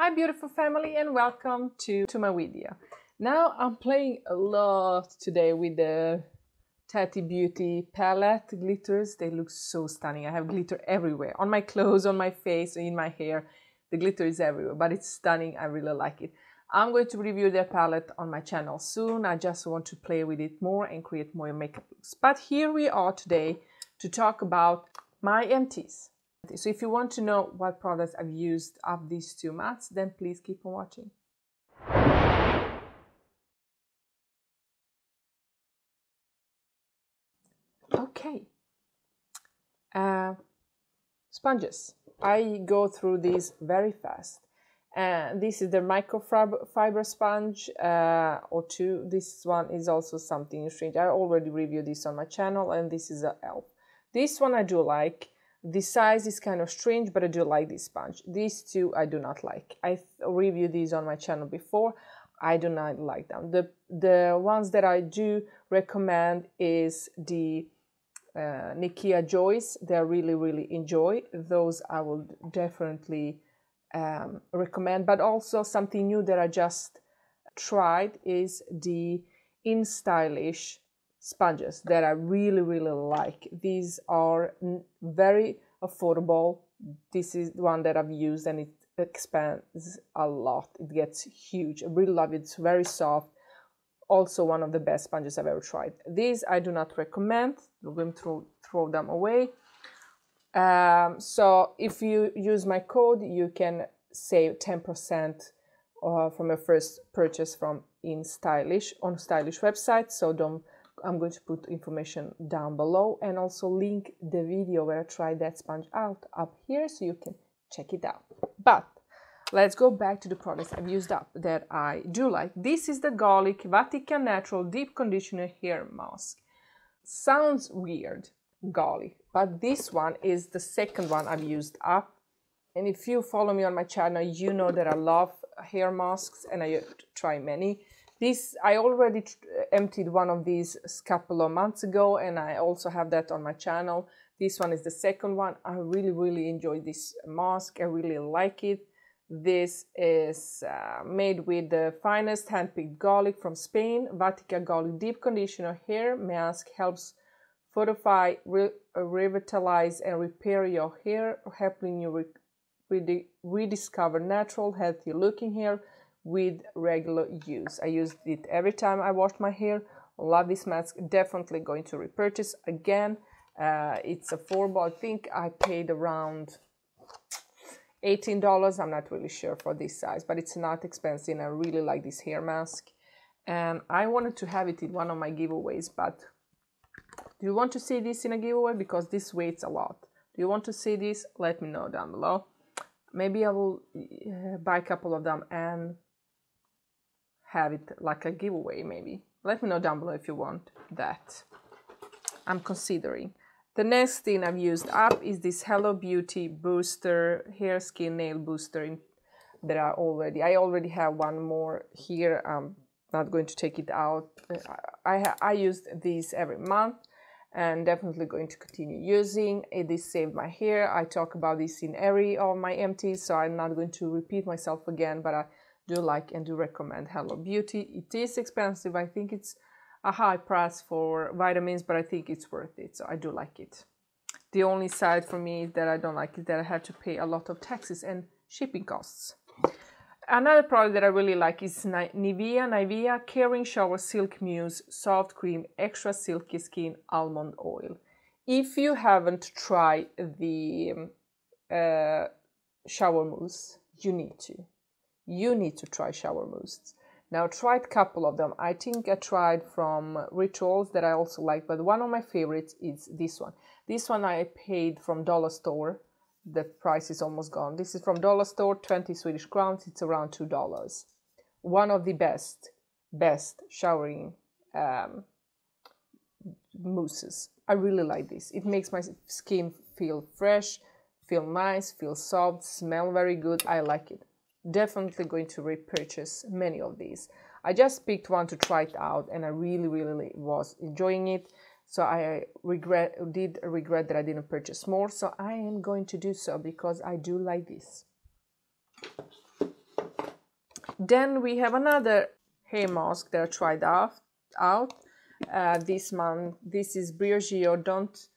Hi beautiful family and welcome to, to my video. Now I'm playing a lot today with the Tati Beauty palette glitters. They look so stunning. I have glitter everywhere. On my clothes, on my face, in my hair. The glitter is everywhere, but it's stunning. I really like it. I'm going to review their palette on my channel soon. I just want to play with it more and create more makeup looks. But here we are today to talk about my empties. So if you want to know what products I've used of these two mats, then please keep on watching. Okay. Uh, sponges. I go through these very fast. And uh, this is the microfiber sponge uh, or two. This one is also something strange. I already reviewed this on my channel and this is a elf. This one I do like. The size is kind of strange, but I do like this sponge. These two I do not like. I reviewed these on my channel before. I do not like them. The, the ones that I do recommend is the uh, Nikia Joys. They're really, really enjoy. Those I will definitely um, recommend. But also something new that I just tried is the Instylish sponges that I really, really like. These are very affordable. This is one that I've used and it expands a lot. It gets huge. I really love it. It's very soft. Also one of the best sponges I've ever tried. These I do not recommend. I'm going to throw, them away. Um, so if you use my code, you can save 10% uh, from your first purchase from Instylish on stylish website so don't I'm going to put information down below and also link the video where I tried that sponge out up here so you can check it out. But let's go back to the products I've used up that I do like. This is the Garlic Vatika Natural Deep Conditioner Hair Mask. Sounds weird, garlic, but this one is the second one I've used up. And if you follow me on my channel, you know that I love hair masks and I try many. This I already emptied one of these a couple of months ago and I also have that on my channel. This one is the second one. I really, really enjoy this mask. I really like it. This is uh, made with the finest hand-picked garlic from Spain. Vatika Garlic Deep Conditioner Hair Mask helps fortify, re revitalize, and repair your hair, helping you re rediscover natural, healthy-looking hair with regular use. I use it every time I wash my hair. Love this mask. Definitely going to repurchase again. Uh, it's affordable. I think I paid around $18. I'm not really sure for this size, but it's not expensive. I really like this hair mask. And I wanted to have it in one of my giveaways, but do you want to see this in a giveaway? Because this weighs a lot. Do you want to see this? Let me know down below. Maybe I will uh, buy a couple of them and have it like a giveaway maybe. Let me know down below if you want that. I'm considering. The next thing I've used up is this Hello Beauty Booster Hair Skin Nail Booster in, that I already, I already have one more here. I'm not going to take it out. I, I used these every month and definitely going to continue using. It is saved my hair. I talk about this in every of my empties, so I'm not going to repeat myself again, but I do like and do recommend Hello Beauty. It is expensive. I think it's a high price for vitamins, but I think it's worth it. So I do like it. The only side for me that I don't like is that I had to pay a lot of taxes and shipping costs. Another product that I really like is Nivea Nivea Caring Shower Silk Mousse Soft Cream Extra Silky Skin Almond Oil. If you haven't tried the uh, shower mousse, you need to you need to try shower mousse. Now tried a couple of them. I think I tried from Rituals that I also like, but one of my favorites is this one. This one I paid from Dollar Store. The price is almost gone. This is from Dollar Store, 20 Swedish crowns. It's around $2. One of the best, best showering um, mousses. I really like this. It makes my skin feel fresh, feel nice, feel soft, smell very good. I like it definitely going to repurchase many of these. I just picked one to try it out and I really, really was enjoying it. So I regret, did regret that I didn't purchase more. So I am going to do so because I do like this. Then we have another hair mask that I tried out. out. Uh, this month, this is Briogeo Don't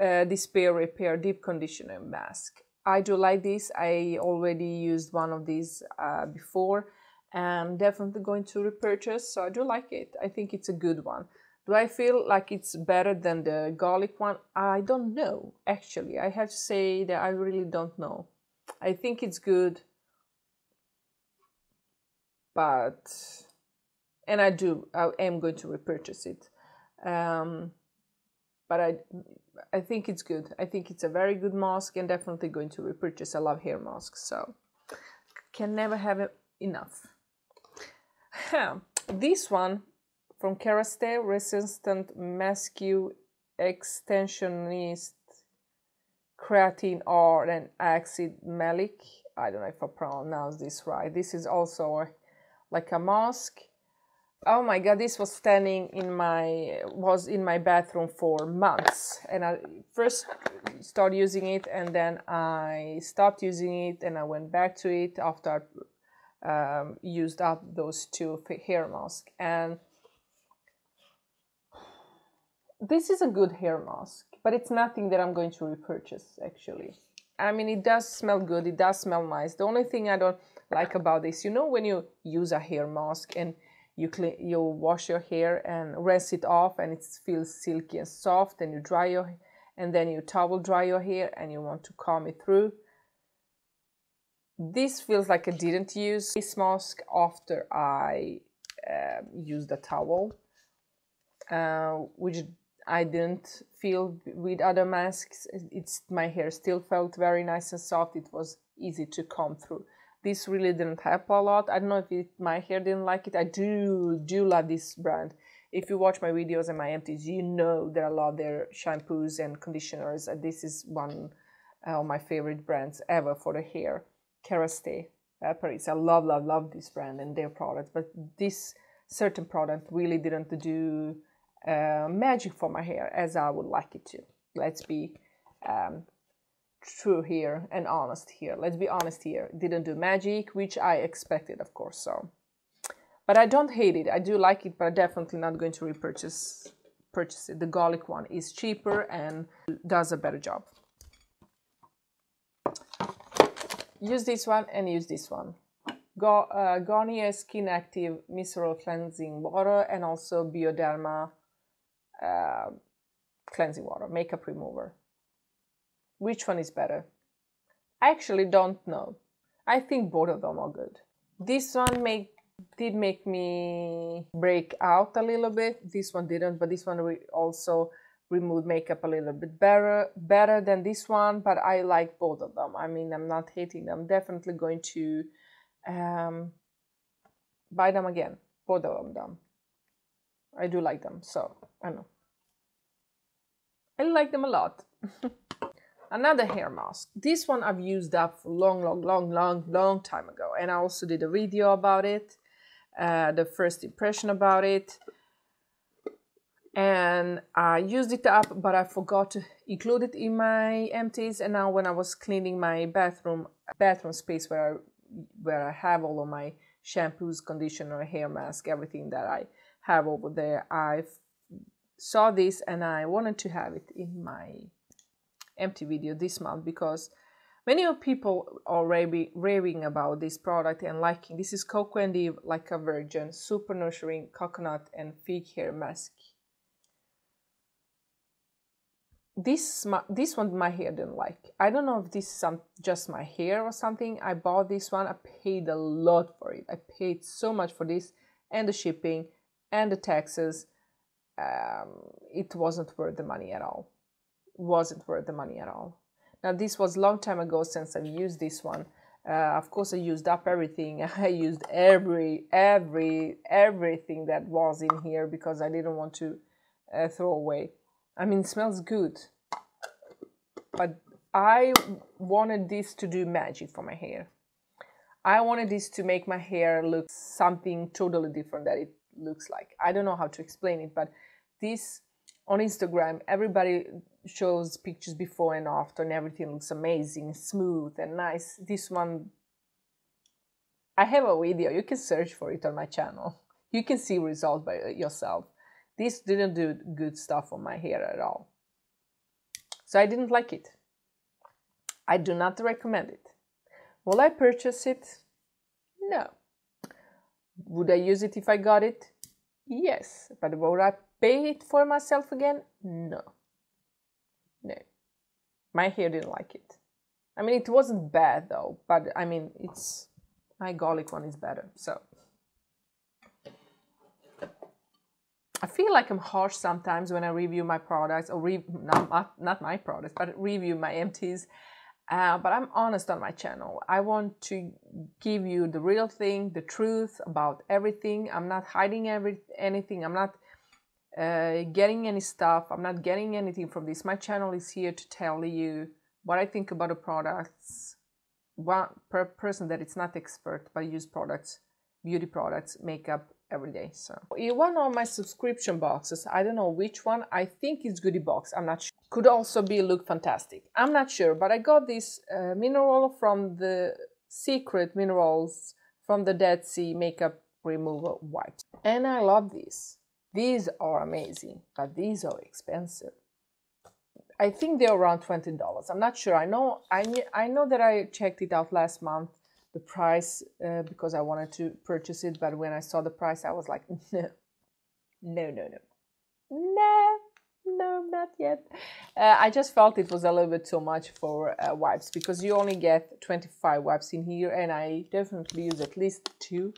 uh, Despair Repair Deep Conditioner Mask. I do like this. I already used one of these uh, before and definitely going to repurchase. So I do like it. I think it's a good one. Do I feel like it's better than the garlic one? I don't know, actually. I have to say that I really don't know. I think it's good, but, and I do, I am going to repurchase it. Um, but I, I think it's good. I think it's a very good mask and definitely going to repurchase. I love hair masks, so can never have enough. this one from Kerastase Resistant Mask Extensionist Creatine R and Acid Malic. I don't know if I pronounce this right. This is also like a mask oh my god this was standing in my was in my bathroom for months. And i first started using it and then i stopped using it and i went back to it after i um, used up those two hair masks. And this is a good hair mask but it's nothing that i'm going to repurchase actually. I mean it does smell good it does smell nice. The only thing i don't like about this you know when you use a hair mask and you clean you wash your hair and rinse it off and it feels silky and soft and you dry your and then you towel dry your hair and you want to comb it through. This feels like I didn't use this mask after I uh, used the towel uh, which I didn't feel with other masks. It's my hair still felt very nice and soft. It was easy to comb through this really didn't help a lot. I don't know if it, my hair didn't like it. I do do love this brand. If you watch my videos and my empties, you know that I love their shampoos and conditioners. And this is one of my favorite brands ever for the hair. Kerastase uh, Paris. I love, love, love this brand and their products. But this certain product really didn't do uh, magic for my hair as I would like it to. Let's be um, true here and honest here. Let's be honest here. Didn't do magic, which I expected, of course. So, but I don't hate it. I do like it, but I'm definitely not going to repurchase purchase it. The garlic one is cheaper and does a better job. Use this one and use this one. Go, uh, Garnier Skin Active Micellar Cleansing Water and also Bioderma uh, Cleansing Water, Makeup Remover. Which one is better? I actually don't know. I think both of them are good. This one make, did make me break out a little bit. This one didn't, but this one also removed makeup a little bit better better than this one but i like both of them i mean i'm not hating them definitely going to um, buy them again both of them i do like them so i know i like them a lot another hair mask. This one I've used up for long, long, long, long, long time ago. And I also did a video about it, uh, the first impression about it. And I used it up, but I forgot to include it in my empties. And now when I was cleaning my bathroom, bathroom space where I, where I have all of my shampoos, conditioner, hair mask, everything that I have over there, I saw this and I wanted to have it in my empty video this month because many of people are raving about this product and liking. This is Coco and Eve like a virgin, super nurturing coconut and fig hair mask. This this one my hair didn't like. I don't know if this is some just my hair or something. I bought this one. I paid a lot for it. I paid so much for this and the shipping and the taxes. Um, it wasn't worth the money at all wasn't worth the money at all. Now this was long time ago since I've used this one. Uh, of course, I used up everything. I used every, every, everything that was in here because I didn't want to uh, throw away. I mean, smells good, but I wanted this to do magic for my hair. I wanted this to make my hair look something totally different that it looks like. I don't know how to explain it, but this on Instagram, everybody shows pictures before and after and everything looks amazing smooth and nice this one I have a video, you can search for it on my channel. You can see results by yourself. This didn't do good stuff on my hair at all. So I didn't like it. I do not recommend it. Will I purchase it? No. Would I use it if I got it? Yes. But would I pay it for myself again? No. No. My hair didn't like it. I mean, it wasn't bad though, but I mean, it's my garlic one is better. So I feel like I'm harsh sometimes when I review my products or re- not, not my products, but review my empties. Uh, but I'm honest on my channel. I want to give you the real thing, the truth about everything. I'm not hiding every anything. I'm not uh, getting any stuff. I'm not getting anything from this. My channel is here to tell you what I think about the products. One per person that it's not expert, but use products, beauty products, makeup, every day. So in one of my subscription boxes, I don't know which one, I think it's Goodie Box, I'm not sure. Could also be Look Fantastic. I'm not sure, but I got this uh, mineral from the Secret Minerals from the Dead Sea Makeup Remover Wipes. And I love these. These are amazing, but these are expensive. I think they're around $20. I'm not sure. I know I, I know that I checked it out last month the price uh, because I wanted to purchase it. But when I saw the price, I was like, no, no, no, no, no, no, not yet. Uh, I just felt it was a little bit too much for uh, wipes because you only get 25 wipes in here, and I definitely use at least two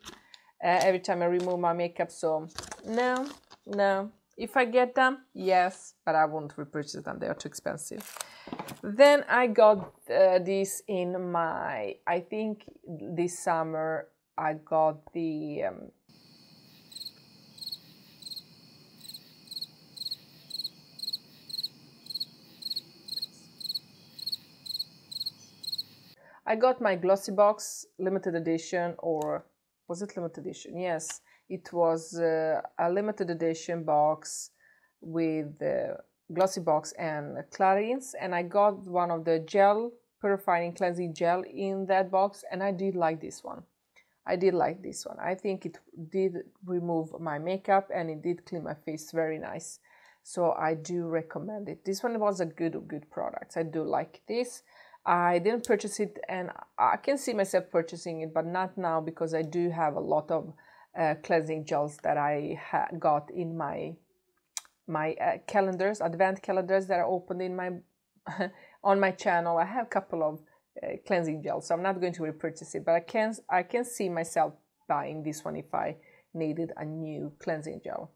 uh, every time I remove my makeup. So, no, no. If I get them, yes, but I won't repurchase them. They are too expensive. Then I got uh, this in my, I think this summer I got the um, I got my glossy box limited edition or was it limited edition? Yes, it was uh, a limited edition box with uh, glossy box and Clarins and I got one of the gel purifying cleansing gel in that box and I did like this one. I did like this one. I think it did remove my makeup and it did clean my face very nice. So I do recommend it. This one was a good good product. I do like this. I didn't purchase it and I can see myself purchasing it but not now because I do have a lot of uh, cleansing gels that I got in my my uh, calendars, advent calendars that are opened in my on my channel. I have a couple of uh, cleansing gels, so I'm not going to repurchase it, but I can I can see myself buying this one if I needed a new cleansing gel.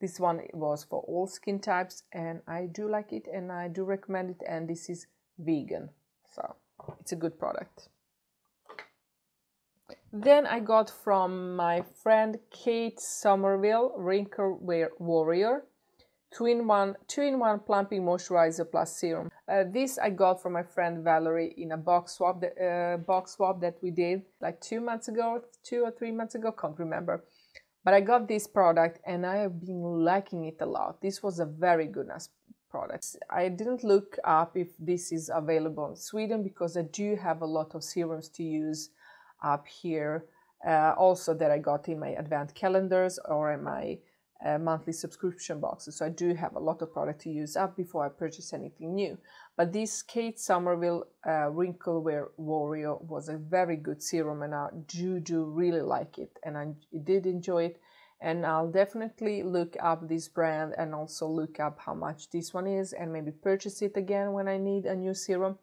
This one was for all skin types, and I do like it, and I do recommend it. And this is vegan, so it's a good product. Then I got from my friend Kate Somerville Wrinkle Warrior two-in-one two-in-one plumping moisturizer plus serum. Uh, this I got from my friend Valerie in a box swap, the, uh, box swap that we did like two months ago, two or three months ago, can't remember. But I got this product and I have been liking it a lot. This was a very good product. I didn't look up if this is available in Sweden because I do have a lot of serums to use up here. Uh, also that I got in my advent calendars or in my uh, monthly subscription boxes. So I do have a lot of product to use up before I purchase anything new. But this Kate Somerville uh, Wrinkle Wear Warrior was a very good serum and I do do really like it and I did enjoy it. And I'll definitely look up this brand and also look up how much this one is and maybe purchase it again when I need a new serum.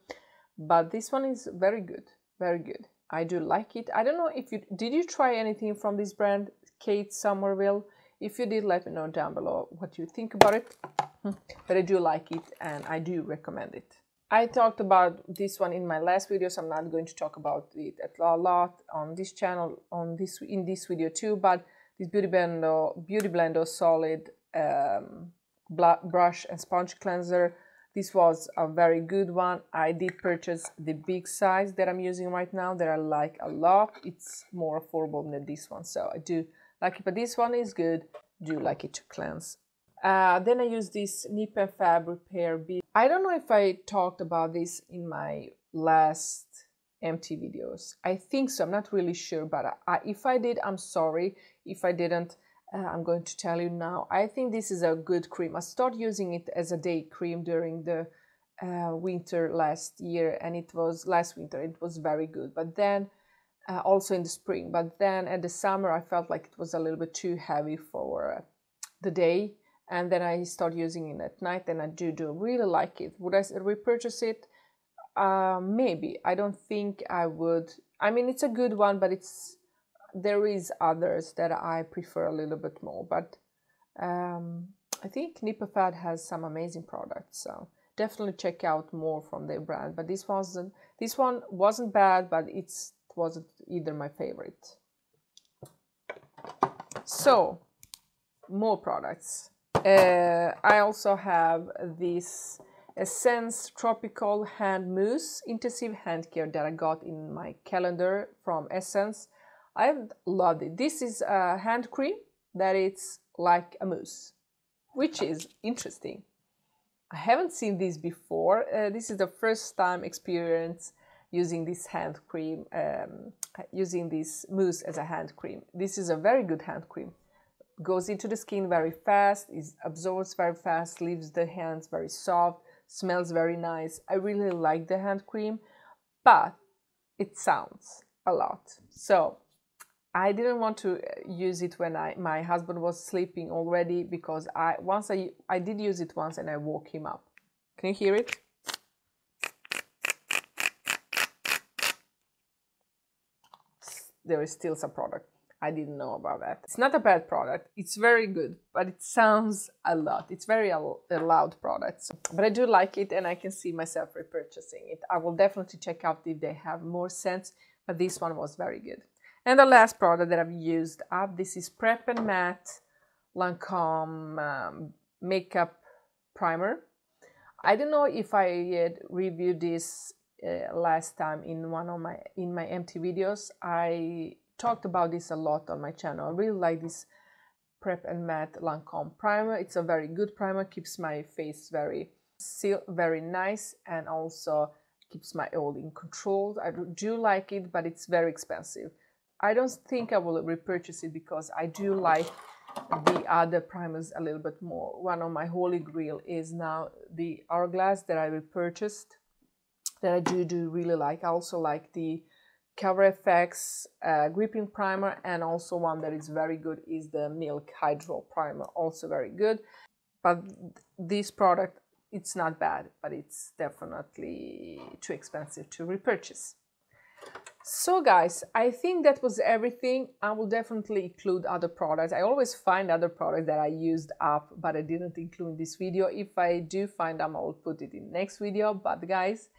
But this one is very good, very good. I do like it. I don't know if you did you try anything from this brand, Kate Somerville? If you did, let me know down below what you think about it. Hmm. but I do like it and I do recommend it. I talked about this one in my last video, so I'm not going to talk about it a lot on this channel on this in this video too. But this Beauty Blender Beauty Blender Solid um, brush and sponge cleanser. This was a very good one. I did purchase the big size that I'm using right now that I like a lot. It's more affordable than this one, so I do like it, but this one is good. Do like it to cleanse. Uh, then I use this Nip and Fab Repair Bead. I don't know if I talked about this in my last empty videos. I think so. I'm not really sure, but I, if I did, I'm sorry. If I didn't, uh, I'm going to tell you now. I think this is a good cream. I started using it as a day cream during the uh, winter last year, and it was last winter. It was very good, but then uh, also in the spring. But then at the summer, I felt like it was a little bit too heavy for the day, and then I started using it at night, and I do do really like it. Would I repurchase it? Uh, maybe. I don't think I would. I mean, it's a good one, but it's there is others that I prefer a little bit more. But um, I think Nip and Fab has some amazing products, so definitely check out more from their brand. But this wasn't. This one wasn't bad, but it wasn't either my favorite. So more products. Uh, I also have this Essence Tropical Hand Mousse Intensive Hand Care that I got in my calendar from Essence. I loved it. This is a hand cream that it's like a mousse, which is interesting. I haven't seen this before. Uh, this is the first time experience using this hand cream, um, using this mousse as a hand cream. This is a very good hand cream. Goes into the skin very fast, is absorbs very fast, leaves the hands very soft, smells very nice. I really like the hand cream, but it sounds a lot. So I didn't want to uh, use it when I my husband was sleeping already because I once I I did use it once and I woke him up. Can you hear it? There is still some product. I didn't know about that. It's not a bad product. It's very good, but it sounds a lot. It's very a, loud product. But I do like it and I can see myself repurchasing it. I will definitely check out if they have more scents, but this one was very good. And the last product that I've used up, this is Prep and Matte Lancome um, Makeup Primer. I don't know if I had reviewed this uh, last time in one of my in my empty videos. I talked about this a lot on my channel. I really like this Prep and Matte Lancome primer. It's a very good primer, keeps my face very still very nice and also keeps my oil in control. I do like it, but it's very expensive. I don't think I will repurchase it because I do like the other primers a little bit more. One of my holy grail is now the Hourglass that I repurchased that I do do really like. I also like the Cover FX uh, gripping primer and also one that is very good is the Milk Hydro primer, also very good. But this product, it's not bad, but it's definitely too expensive to repurchase. So guys, I think that was everything. I will definitely include other products. I always find other products that I used up, but I didn't include in this video. If I do find them, I will put it in next video. But guys,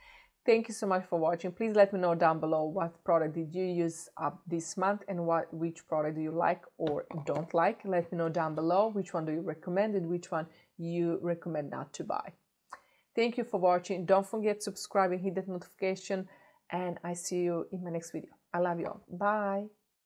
Thank you so much for watching. Please let me know down below what product did you use up this month and what which product do you like or don't like. Let me know down below which one do you recommend and which one you recommend not to buy. Thank you for watching. Don't forget subscribe and hit that notification and I see you in my next video. I love you all. Bye.